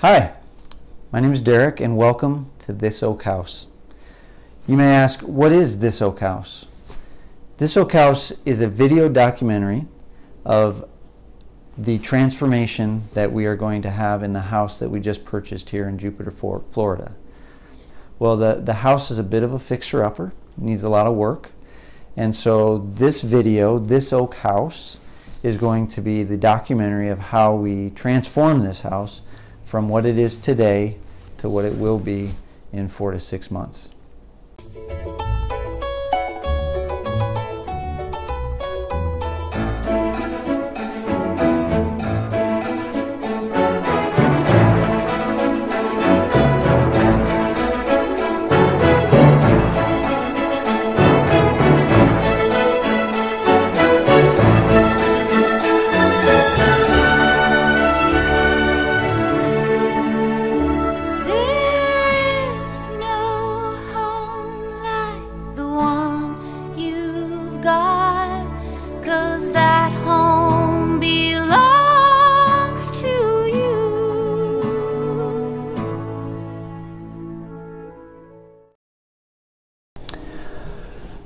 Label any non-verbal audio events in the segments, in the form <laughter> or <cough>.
Hi, my name is Derek and welcome to This Oak House. You may ask, what is This Oak House? This Oak House is a video documentary of the transformation that we are going to have in the house that we just purchased here in Jupiter, Florida. Well, the, the house is a bit of a fixer-upper, needs a lot of work. And so this video, This Oak House, is going to be the documentary of how we transform this house from what it is today to what it will be in four to six months.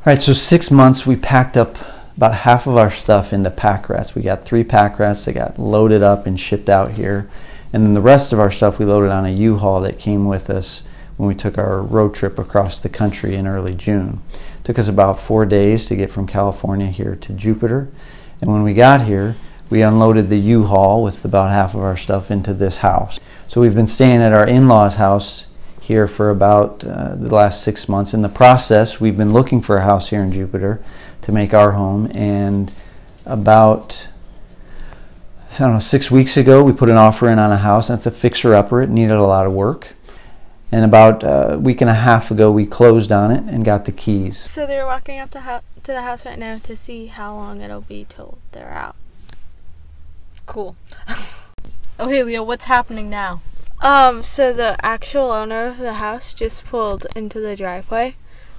All right, so six months we packed up about half of our stuff into pack rats. We got three pack rats that got loaded up and shipped out here. And then the rest of our stuff we loaded on a U-Haul that came with us when we took our road trip across the country in early June. It took us about four days to get from California here to Jupiter. And when we got here, we unloaded the U-Haul with about half of our stuff into this house. So we've been staying at our in-laws house here for about uh, the last six months. In the process, we've been looking for a house here in Jupiter to make our home, and about I don't know six weeks ago, we put an offer in on a house, That's a fixer-upper. It needed a lot of work. And about a week and a half ago, we closed on it and got the keys. So they're walking up to, to the house right now to see how long it'll be till they're out. Cool. <laughs> okay, Leo, what's happening now? Um, so the actual owner of the house just pulled into the driveway.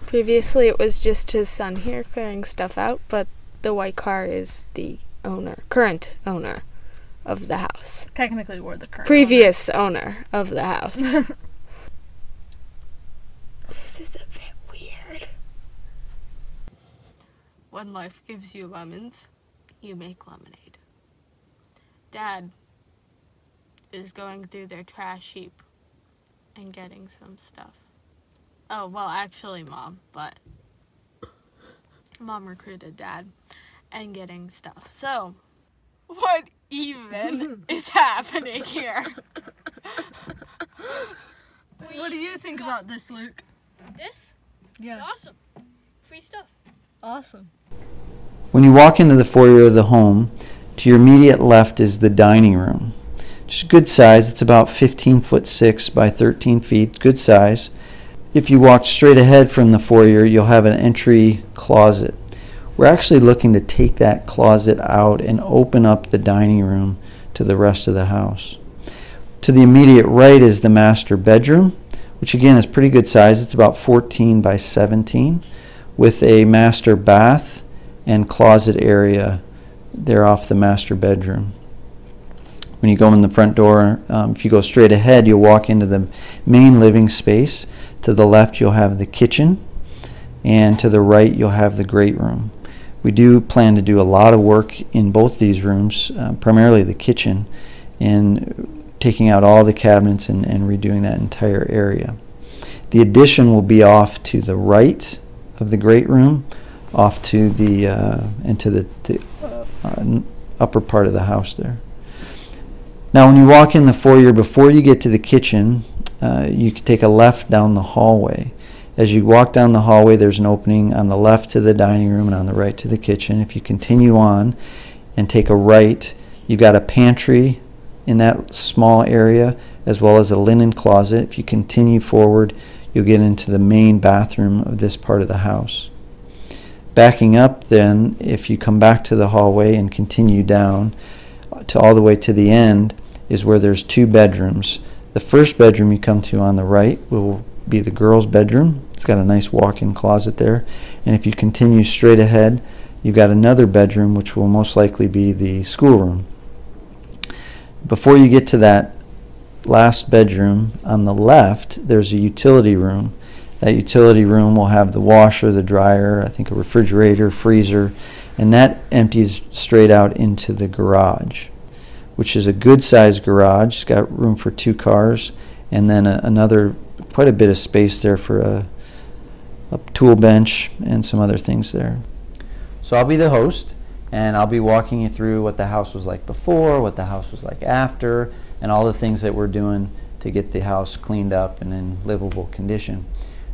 Previously, it was just his son here clearing stuff out, but the white car is the owner, current owner of the house. Technically, we're the current previous owner, owner of the house. <laughs> this is a bit weird. When life gives you lemons, you make lemonade. Dad, is going through their trash heap and getting some stuff. Oh, well, actually, mom, but mom recruited dad and getting stuff. So, what even <laughs> is happening here? what do you think about this, Luke? This? Yeah. It's awesome. Free stuff. Awesome. When you walk into the foyer of the home, to your immediate left is the dining room. Good size. It's about 15 foot 6 by 13 feet. Good size. If you walk straight ahead from the foyer, you'll have an entry closet. We're actually looking to take that closet out and open up the dining room to the rest of the house. To the immediate right is the master bedroom, which again is pretty good size. It's about 14 by 17 with a master bath and closet area there off the master bedroom when you go in the front door, um, if you go straight ahead, you'll walk into the main living space. To the left, you'll have the kitchen, and to the right, you'll have the great room. We do plan to do a lot of work in both these rooms, uh, primarily the kitchen, in taking out all the cabinets and, and redoing that entire area. The addition will be off to the right of the great room, off to the uh, into the, the uh, upper part of the house there. Now, when you walk in the foyer, before you get to the kitchen, uh, you can take a left down the hallway. As you walk down the hallway, there's an opening on the left to the dining room and on the right to the kitchen. If you continue on and take a right, you've got a pantry in that small area as well as a linen closet. If you continue forward, you'll get into the main bathroom of this part of the house. Backing up, then, if you come back to the hallway and continue down to all the way to the end, is where there's two bedrooms. The first bedroom you come to on the right will be the girl's bedroom. It's got a nice walk-in closet there. And if you continue straight ahead, you've got another bedroom which will most likely be the schoolroom. Before you get to that last bedroom, on the left, there's a utility room. That utility room will have the washer, the dryer, I think a refrigerator, freezer, and that empties straight out into the garage, which is a good sized garage. It's got room for two cars, and then a, another quite a bit of space there for a, a tool bench and some other things there. So I'll be the host, and I'll be walking you through what the house was like before, what the house was like after, and all the things that we're doing to get the house cleaned up and in livable condition.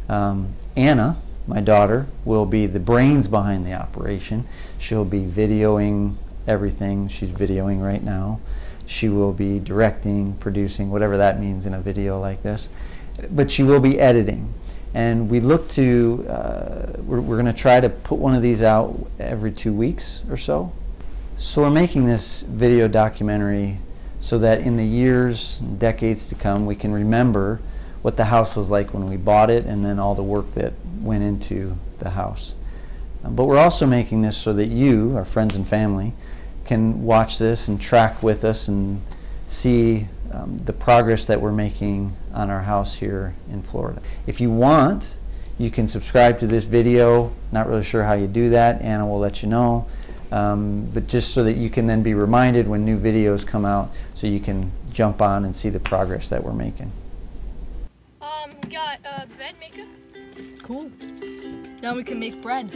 Um, Anna, my daughter, will be the brains behind the operation. She'll be videoing everything. She's videoing right now. She will be directing, producing, whatever that means in a video like this. But she will be editing. And we look to, uh, we're, we're going to try to put one of these out every two weeks or so. So we're making this video documentary so that in the years, and decades to come, we can remember what the house was like when we bought it and then all the work that went into the house. But we're also making this so that you, our friends and family, can watch this and track with us and see um, the progress that we're making on our house here in Florida. If you want, you can subscribe to this video. Not really sure how you do that. Anna will let you know. Um, but just so that you can then be reminded when new videos come out so you can jump on and see the progress that we're making. Um, we got a bread maker. Cool. Now we can make bread.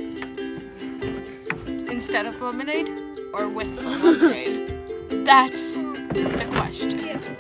Instead of lemonade or with the lemonade? That's the question.